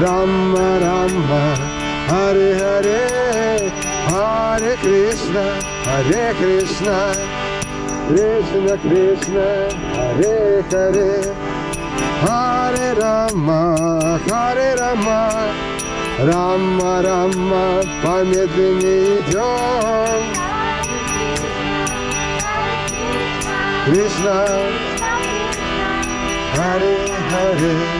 Rama Rama, Hare Hare, Hare Krishna, Hare Krishna, Krishna Krishna, Hare Hare, Hare Rama, Hare Rama, Rama Rama, помедленнее идем. Кришна, Харе Харе.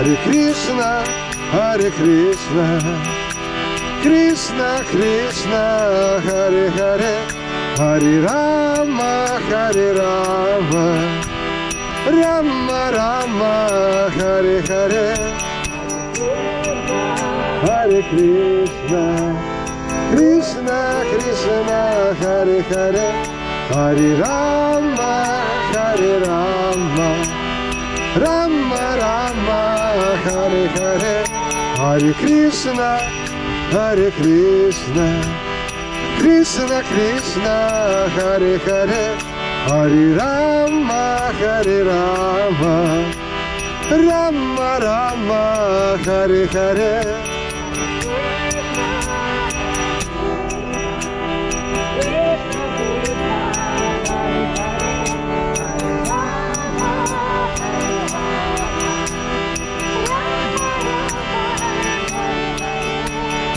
Хари Кришна, Хари Кришна, Кришна, Кришна, Харе Харе, Хари Рама, Харе Рама, Рама Рама, Харе Харе, Хари Кришна, Кришна, Кришна, Харе Харе, Хари Рама, Харе Рама, Рама Рама. Харе Харе, Харе Кришна, Харе Кришна, Кришна Кришна, Харе Харе, Харе Рама, Харе Рама, Рама Рама, Харе Харе.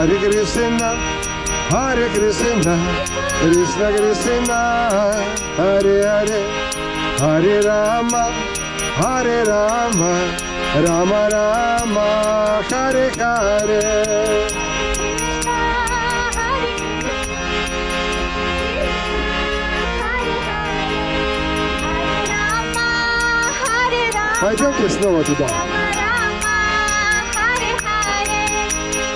Hare Krishna, Hare Krishna, Krishna Krishna, Hare Hare, Hare Rama, Hare Rama, Rama Rama, Hare Hare. Пойдемте снова туда.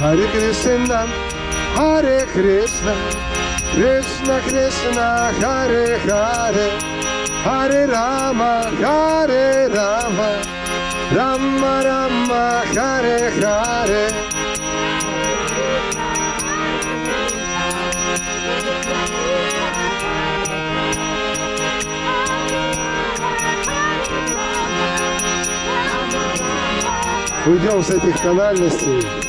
Hare Krishna, Hare Krishna, Krishna Krishna, Hare Hare, Hare Rama, Hare Rama, Rama Rama, Hare Hare. Уйдем с этих тональностей.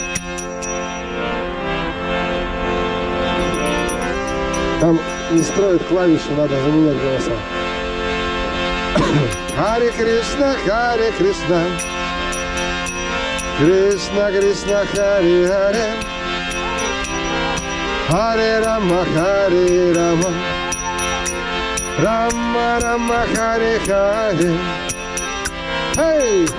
Не строят клавиши, надо заменять голоса. Харе Кришна, Харе Кришна, Кришна, Кришна, Харе Харе, Харе Рама, Харе Рама, Рама, Рама, Харе Харе. Hey!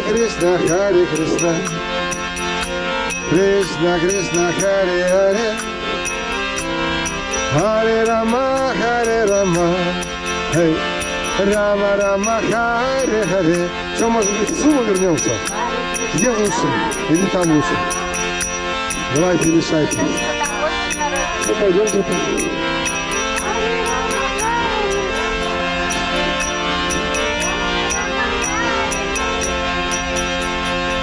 Hare Krishna, Hare Krishna, Krishna Krishna, Hare Hare, Hare Rama, Hare Rama, hey, Рама, Рама, Харе, Харе. Все, может быть, в сумму вернемся? Где лучше? Или там лучше? Давайте решайте. Ну, пойдемте.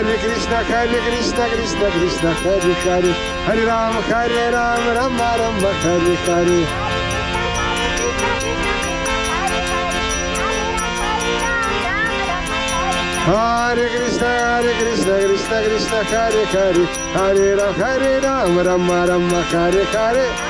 Hare Krishna, Hare Krishna, Krishna Krishna, Hare Hare, Hare Ram, Hare Ram, Rama Rama, Hare Hare. Hare Krishna, Hare Krishna, Krishna Krishna, Hare Hare, Hare Ram, Hare Ram, Rama Rama, Hare Hare.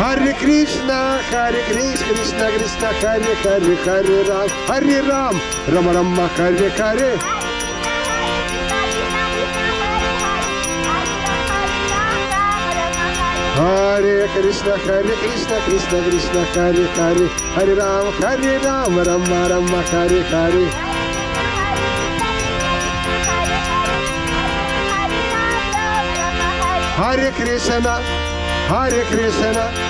Hare Krishna, Hare Krishna, Krishna Krishna, Hare Hare, Hare Ram, Hare Ram, Rama Rama, Hare Hare. Hare Krishna, Hare Krishna, Krishna Krishna, Hare Hare, Hare Ram, Hare Ram, Rama Rama, Hare Hare. Hare Krishna, Hare Krishna,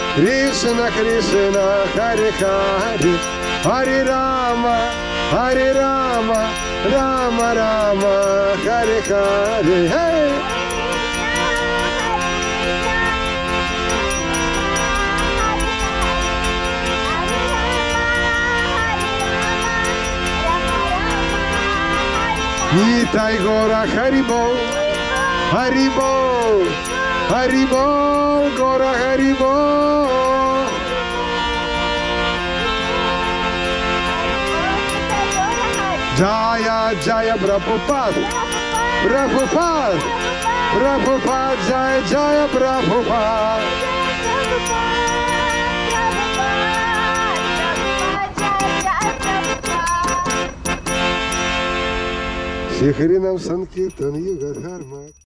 Krishna Krishna, Hare Hare, Hare Rama, Hare Rama, Rama Rama, Hare Hare. Hey! Nitai Gaura Haribol, Haribol, Hari बोल गौर हरि जय जय प्रभुपाद प्रभुपाद प्रभुपाद जय जय प्रभुपाद शिखरी नाम संकीर्तन युग धर्म